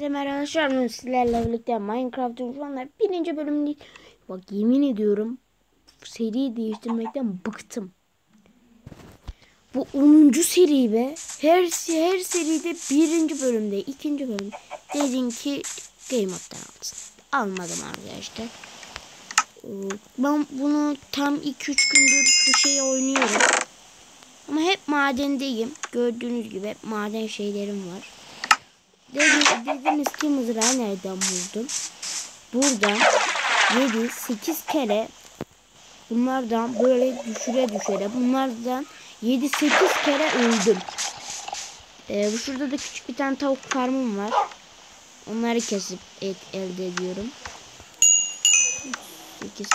Hepinize merhaba arkadaşlar. Sizlerle birlikte Minecraft'ın şu anda birinci bölümündeyiz. Bak yemin ediyorum seri değiştirmekten bıktım. Bu 10. seri be. Her, her seride birinci bölümde, ikinci bölümde dedin ki Game Mode'dan alsın. Almadım arkadaşlar. Ben bunu tam 2-3 gündür bu şeyi oynuyorum. Ama hep madendeyim. Gördüğünüz gibi hep maden şeylerim var. Dediniz, dediniz ki mızrağı nereden buldun? Burada 7-8 kere bunlardan böyle düşüre düşere bunlardan 7-8 kere öldüm. Ee, şurada da küçük bir tane tavuk farmım var. Onları kesip et elde ediyorum. 8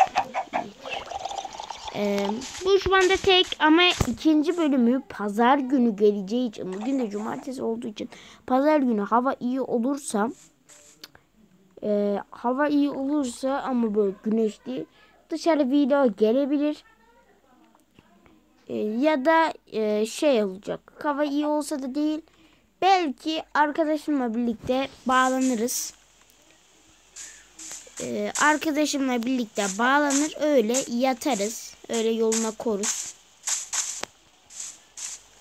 ee, bu şu anda tek ama ikinci bölümü pazar günü geleceği için bugün de cumartesi olduğu için pazar günü hava iyi olursa e, hava iyi olursa ama böyle güneşli dışarı video gelebilir e, ya da e, şey olacak hava iyi olsa da değil belki arkadaşımla birlikte bağlanırız ee, arkadaşımla birlikte bağlanır öyle yatarız. Öyle yoluna koruz.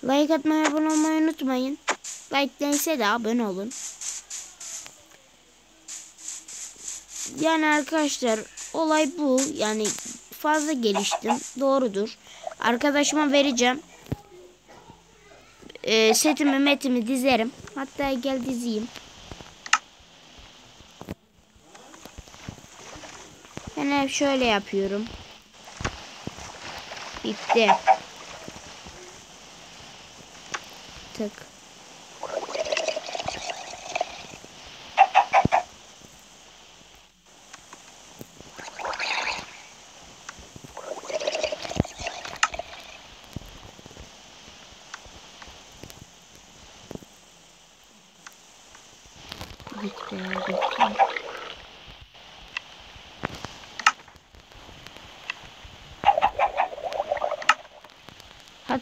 Like atmayı abone olmayı unutmayın. Like neyse de abone olun. Yani arkadaşlar olay bu. Yani fazla geliştim. Doğrudur. Arkadaşıma vereceğim. Ee, setimi metimi dizerim. Hatta gel dizeyim. Hep şöyle yapıyorum. 行って。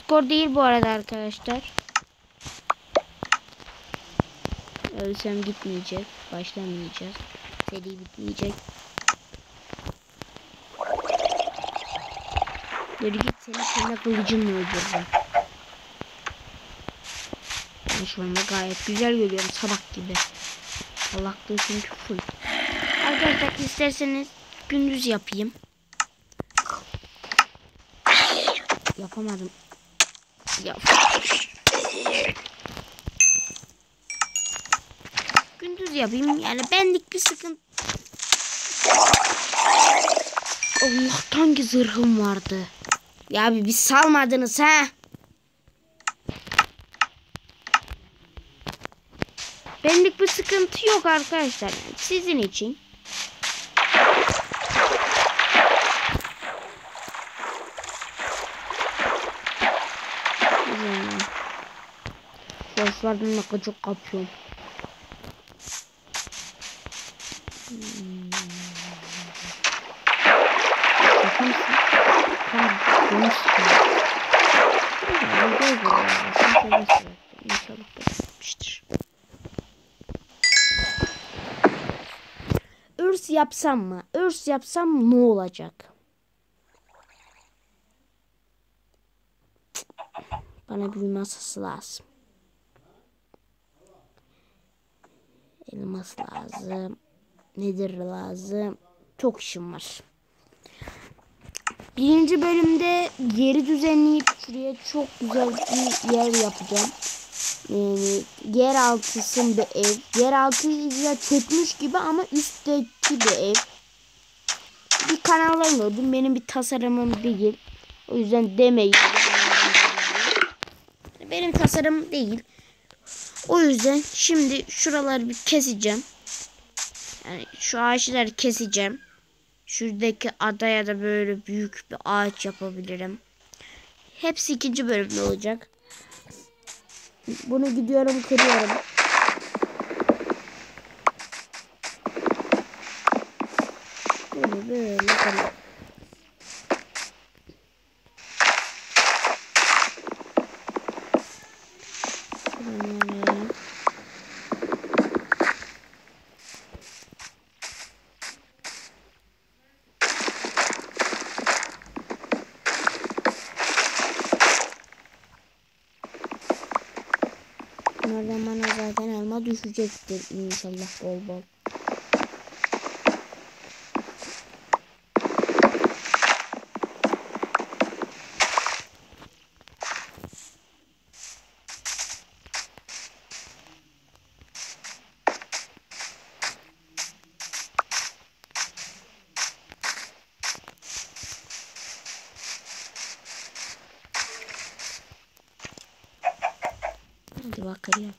Hardcore değil bu arada arkadaşlar. Ölsem gitmeyecek. Başlamayacağız. Seri bitmeyecek. Yürü git seni kendi kılıcımla öldürürüm. Ben şu anda gayet güzel görüyorum sabah gibi. Allah'lığı çünkü full. Arkadaşlar isterseniz gündüz yapayım. Yapamadım. Ya. Gündüz yapayım yani benlik bir sıkıntı. Allah'tan ki zırhım vardı. Ya abi bir salmadınız ha. Benlik bir sıkıntı yok arkadaşlar. Yani sizin için. Boşlardan ne. İnşallah bitmiştir. Örs yapsam mı? Örs yapsam ne olacak? Bana bir masası lazım. Elmas lazım. Nedir lazım? Çok işim var. Birinci bölümde yeri düzenleyip şuraya çok güzel bir yer yapacağım. Yani yer altısın bir ev. Yer altı ya çökmüş gibi ama üstteki bir ev. Bir kanaldan gördüm. Benim bir tasarımım değil. O yüzden demeyin. Benim tasarım değil. O yüzden şimdi şuraları bir keseceğim. Yani şu ağaçları keseceğim. Şuradaki adaya da böyle büyük bir ağaç yapabilirim. Hepsi ikinci bölümde olacak. Bunu gidiyorum kırıyorum. Böyle böyle kırıyorum. Bunlardan bana zaten elma düşecektir inşallah bol bol. Hadi bakalım.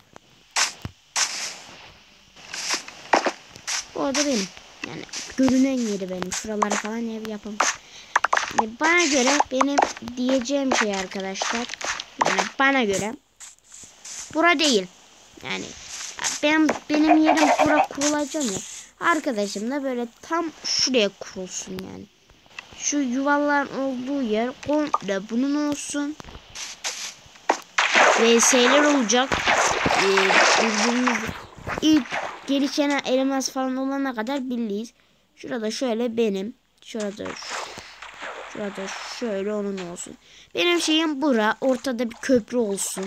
Bu oda benim. Yani görünen yeri benim. Şuralara falan ev yapım. Yani bana göre benim diyeceğim şey arkadaşlar. Yani bana göre bura değil. Yani ben benim yerim bura kurulacağım ya. Arkadaşım da böyle tam şuraya kurulsun yani. Şu yuvaların olduğu yer komple bunun olsun. VS'ler olacak. Ee, ilk gelişen elmas falan olana kadar birliyiz. Şurada şöyle benim. Şurada şurada şöyle onun olsun. Benim şeyim bura. Ortada bir köprü olsun.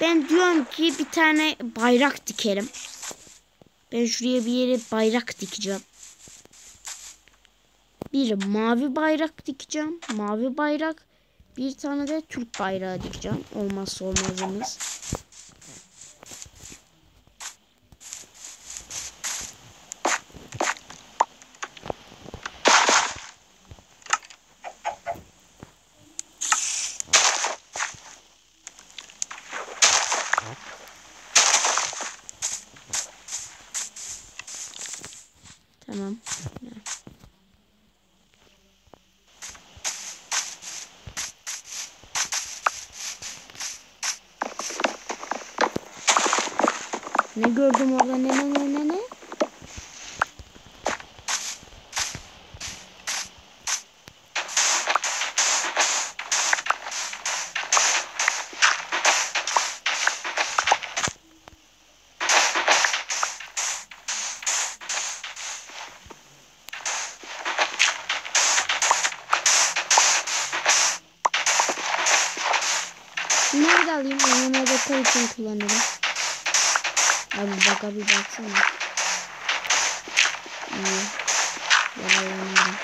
Ben diyorum ki bir tane bayrak dikelim. Ben şuraya bir yere bayrak dikeceğim. Bir mavi bayrak dikeceğim. Mavi bayrak. Bir tane de Türk bayrağı dikeceğim. Olmazsa olmazımız. Tamam. Ne gördüm orada ne ne ne ne ne? Nerede alayım? Onu dekor için kullanırım. Abi bak abi baksana. İyi. Yaralandım.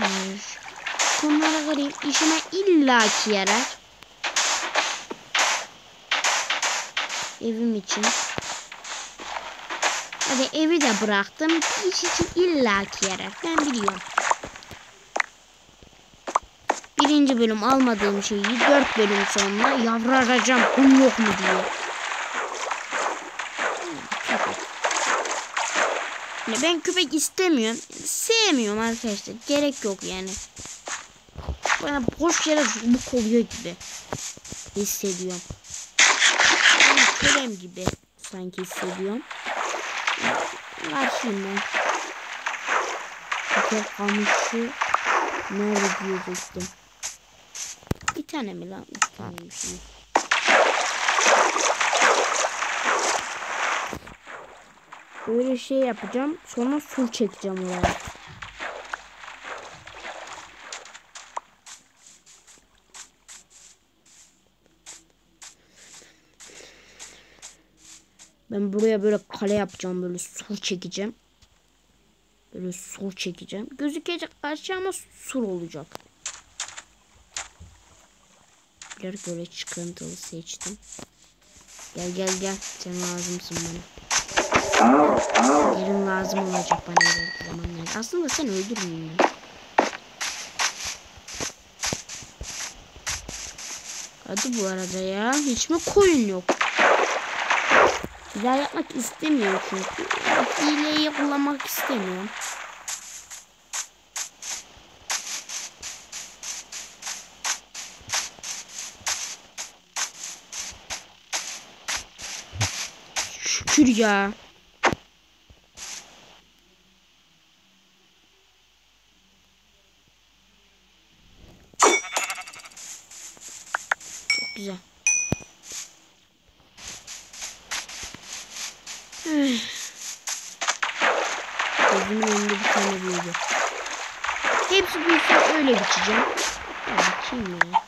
Hayır. Bunlara garip işime illaki yarar. Evim için. Hadi evi de bıraktım. Bir iş için illaki yarar. Ben biliyorum. Birinci bölüm almadığım şeyi dört bölüm sonra yavraracağım. Kum yok mu. Köpek. Yani ben köpek istemiyorum. Sevmiyorum arkadaşlar. Gerek yok yani. Bana boş yere çubuk oluyor gibi hissediyorum. Yani gibi sanki hissediyorum. Karşıyım ben. Köpek kamışı nerede diyecektim. Bir tane mi lan? Bir taneymiş mi? Böyle şey yapacağım. Sonra su çekeceğim oraya. Ben buraya böyle kale yapacağım. Böyle sur çekeceğim. Böyle sur çekeceğim. Gözükecek karşı ama sur olacak. Biraz böyle çıkıntılı seçtim. Gel gel gel. Sen lazımsın bana. Yerin lazım olacak bana ileriki zamanlarda. Aslında sen öldürmeyeyim ya. Hadi bu arada ya. Hiç mi koyun yok? Güzel yapmak istemiyorum çünkü. Hileyi kullanmak istemiyorum. Şükür ya. Çok güzel. Gözümün önünde bir tane büyüdü. Hepsi büyüsün öyle biçeceğim. Biçeyim ya.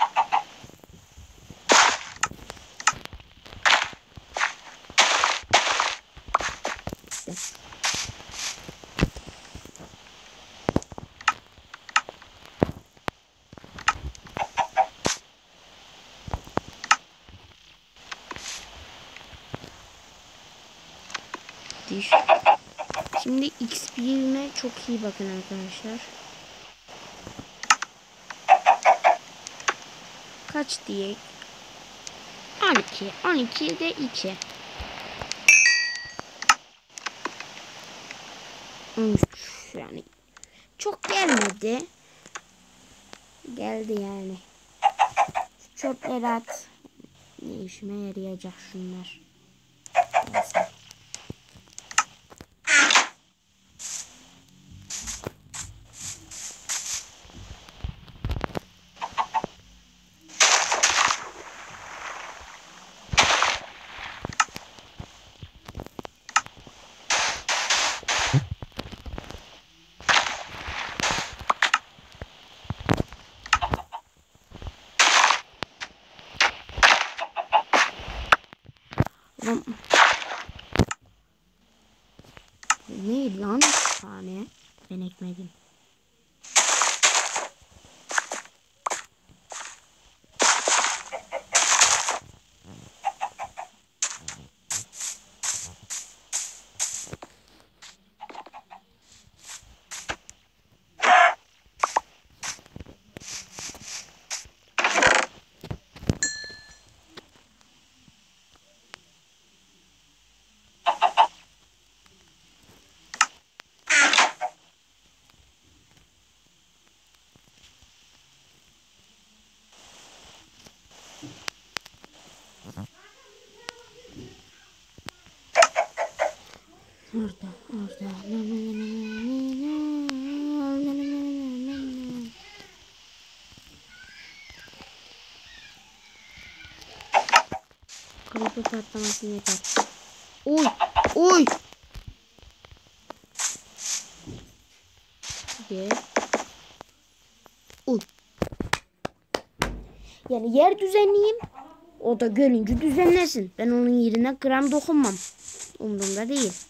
Şimdi XP'ime çok iyi bakın arkadaşlar. Kaç diye? 12. 12 de 2. 13 yani. Çok gelmedi. Geldi yani. Çöpleri at. Ne işime yarayacak şunlar. Lan... Ne lan tane? Ben ekmedim. Orada, orada. Kalite patlaması yeter. Oy, oy. Ye. Oy. Yani yer düzenleyeyim. O da görünce düzenlesin. Ben onun yerine gram dokunmam. Umurumda değil.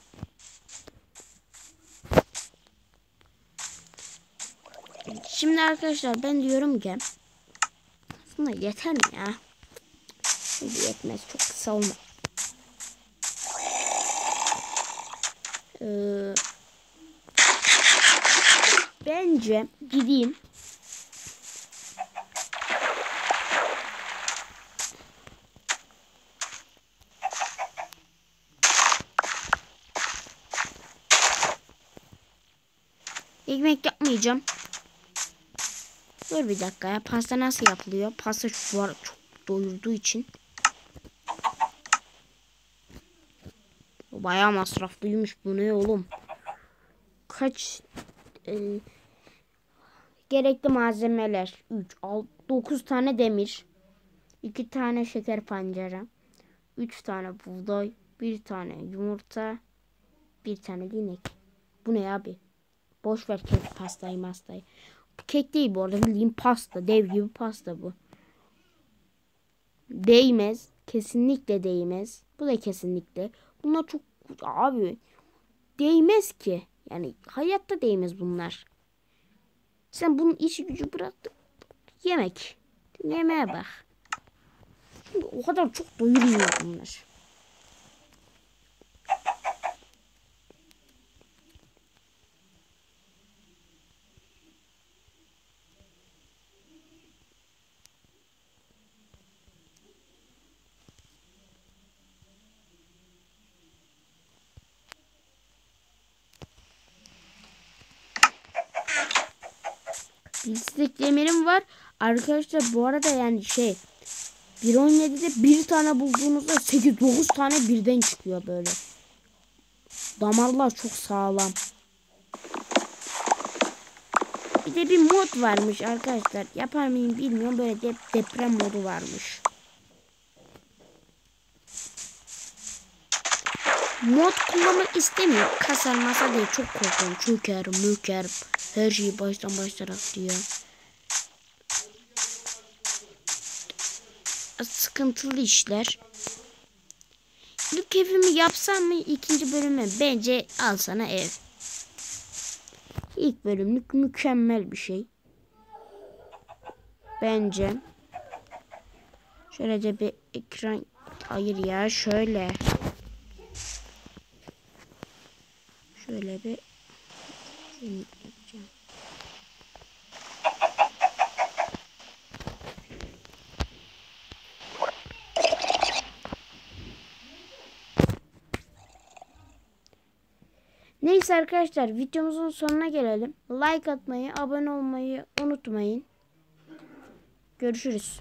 Şimdi arkadaşlar ben diyorum ki aslında yeter mi ya? Şimdi yetmez çok kısa olma. Ee, bence gideyim. Ekmek yapmayacağım. Dur bir dakika ya. Pasta nasıl yapılıyor? Pasta şu var çok doyurduğu için. Bayağı masraflıymış bu ne oğlum? Kaç e, gerekli malzemeler 3 6 9 tane demir 2 tane şeker pancara 3 tane buğday 1 tane yumurta 1 tane de. Bu ne abi? Boş ver pastayı mastayı. Kek değil bu arada bildiğin pasta. Dev gibi pasta bu. Değmez. Kesinlikle değmez. Bu da kesinlikle. Bunlar çok abi değmez ki. Yani hayatta değmez bunlar. Sen bunun işi gücü bıraktın. Yemek. Yemeğe bak. O kadar çok doyurmuyor bunlar. Bilsizlik demirim var. Arkadaşlar bu arada yani şey 1.17'de bir tane bulduğunuzda 8-9 tane birden çıkıyor böyle. Damarlar çok sağlam. Bir de bir mod varmış arkadaşlar. Yapar mıyım bilmiyorum. Böyle de deprem modu varmış. Mod kullanmak istemiyorum. Kasar masa diye çok korkuyorum. Çökerim, mökerim. Her şeyi baştan başlarak diyor. Sıkıntılı işler. İlk evimi yapsam mı ikinci bölümü? Bence al sana ev. İlk bölümlük mükemmel bir şey. Bence. Şöylece bir ekran hayır ya şöyle. Şöyle bir yapacağım. Neyse arkadaşlar videomuzun sonuna gelelim. Like atmayı, abone olmayı unutmayın. Görüşürüz.